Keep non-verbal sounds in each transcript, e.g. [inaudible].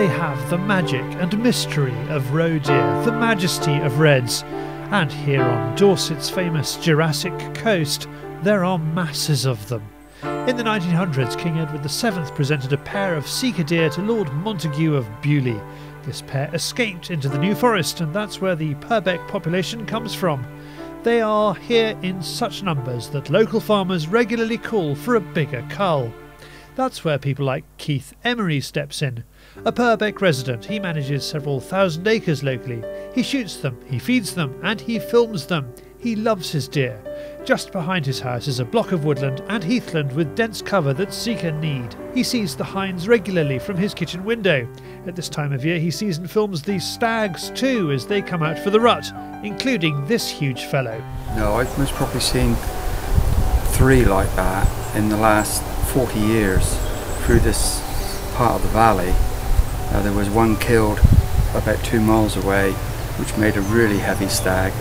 They have the magic and mystery of roe deer, the majesty of reds, and here on Dorset's famous Jurassic coast, there are masses of them. In the 1900s, King Edward VII presented a pair of sika deer to Lord Montagu of Beaulieu. This pair escaped into the New Forest, and that's where the Purbeck population comes from. They are here in such numbers that local farmers regularly call for a bigger cull. That's where people like Keith Emery steps in. A Purbeck resident, he manages several thousand acres locally. He shoots them, he feeds them, and he films them. He loves his deer. Just behind his house is a block of woodland and heathland with dense cover that Sika need. He sees the hinds regularly from his kitchen window. At this time of year, he sees and films the stags too as they come out for the rut, including this huge fellow. No, I've most probably seen three like that in the last 40 years through this part of the valley. Uh, there was one killed about two miles away, which made a really heavy stag,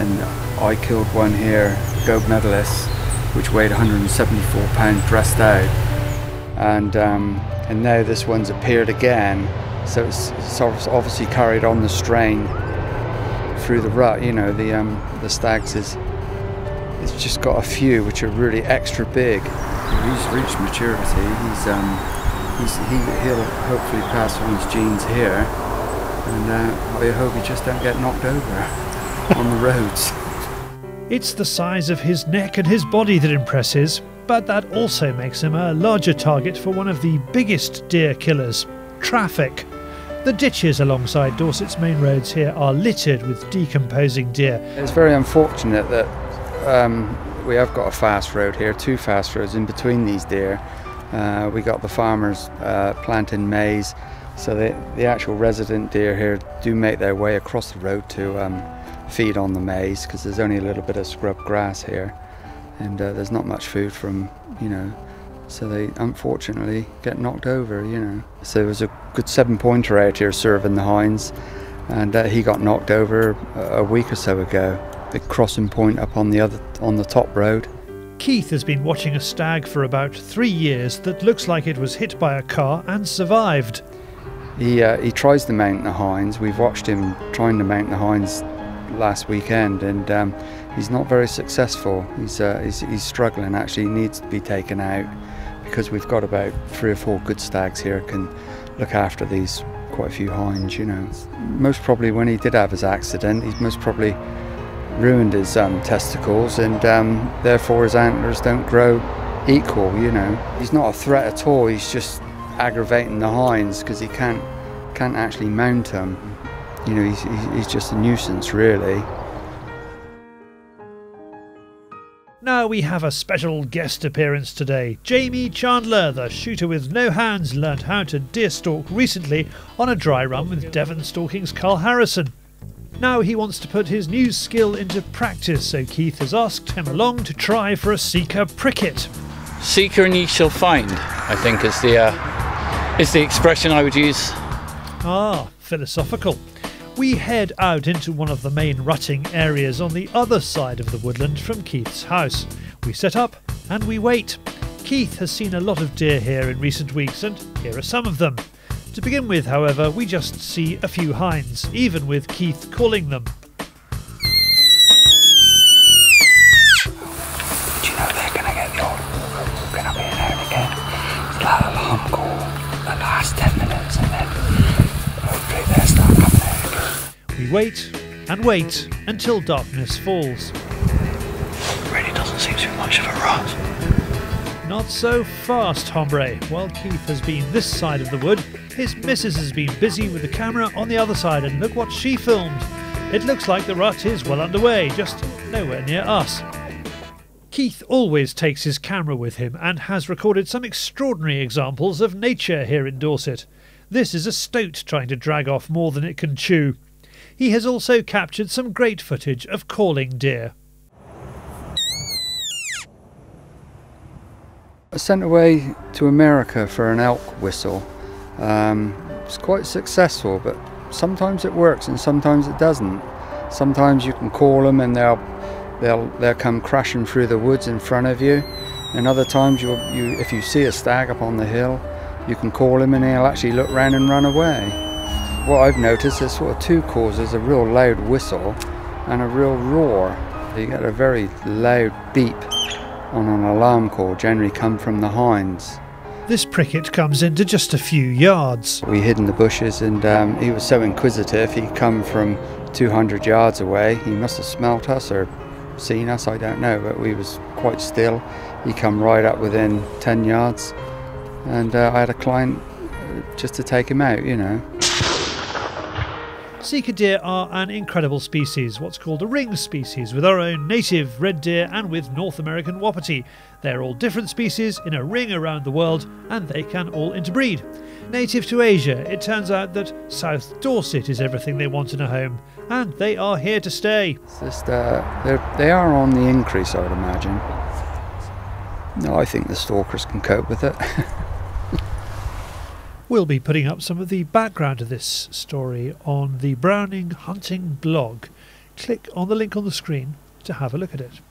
and I killed one here, gold medalist, which weighed 174 pounds dressed out, and um, and now this one's appeared again, so it's, it's obviously carried on the strain through the rut. You know, the um, the stags is it's just got a few which are really extra big. He's reached maturity. He's um, he's he, he'll hopefully pass on his genes here, and uh, I hope he just don't get knocked over [laughs] on the roads. It's the size of his neck and his body that impresses, but that also makes him a larger target for one of the biggest deer killers traffic. The ditches alongside Dorset's main roads here are littered with decomposing deer. It's very unfortunate that um, we have got a fast road here, two fast roads in between these deer. Uh, we got the farmers uh, planting maize, so the, the actual resident deer here do make their way across the road to um, feed on the maize because there's only a little bit of scrub grass here. And uh, there's not much food from you know. So they unfortunately get knocked over you know. So there was a good seven pointer out here serving the hinds and uh, he got knocked over a week or so ago. The crossing point up on the other on the top road Keith has been watching a stag for about three years that looks like it was hit by a car and survived. He, uh, he tries to mount the hinds. We've watched him trying to mount the hinds last weekend, and um, he's not very successful. He's, uh, he's, he's struggling. Actually, he needs to be taken out because we've got about three or four good stags here can look after these quite a few hinds. You know, most probably when he did have his accident, he most probably ruined his um, testicles, and um, therefore his antlers don't grow equal. You know, he's not a threat at all. He's just aggravating the hinds because he can't can't actually mount them you know, he's, he's just a nuisance, really. Now we have a special guest appearance today. Jamie Chandler, the shooter with no hands, learned how to deer stalk recently on a dry run with Devon Stalking's Carl Harrison. Now he wants to put his new skill into practice, so Keith has asked him along to try for a sika pricket. Seeker and ye shall find, I think is the uh, is the expression I would use. Ah, philosophical we head out into one of the main rutting areas on the other side of the woodland from Keith's house. We set up and we wait. Keith has seen a lot of deer here in recent weeks, and here are some of them. To begin with, however, we just see a few hinds, even with Keith calling them. Do you know they're going to get the going to be in there again? It's alarm call the last 10 minutes and then hopefully they'll start coming we wait and wait until darkness falls. Really doesn't seem too much of a rush. Not so fast, hombre. While Keith has been this side of the wood, his missus has been busy with the camera on the other side, and look what she filmed. It looks like the rut is well underway, just nowhere near us. Keith always takes his camera with him and has recorded some extraordinary examples of nature here in Dorset. This is a stoat trying to drag off more than it can chew. He has also captured some great footage of calling deer. Sent away to America for an elk whistle. Um, it's quite successful, but sometimes it works and sometimes it doesn't. Sometimes you can call them and they'll they'll they'll come crashing through the woods in front of you, and other times you you if you see a stag up on the hill, You can call him and he'll actually look round and run away. What I've noticed is sort of two causes a real loud whistle and a real roar. You get a very loud beep on an alarm call, generally come from the hinds. This pricket comes into just a few yards. We hid in the bushes and um, he was so inquisitive, he'd come from 200 yards away. He must have smelt us or seen us, I don't know, but we was quite still. He come right up within 10 yards and uh, I had a client uh, just to take him out, you know. Sika deer are an incredible species, what's called a ring species, with our own native red deer and with North American wapiti. They're all different species in a ring around the world, and they can all interbreed. Native to Asia, it turns out that South Dorset is everything they want in a home, and they are here to stay. It's just, uh, they are on the increase, I would imagine. No, I think the stalkers can cope with it. [laughs] We'll be putting up some of the background of this story on the Browning Hunting blog. Click on the link on the screen to have a look at it.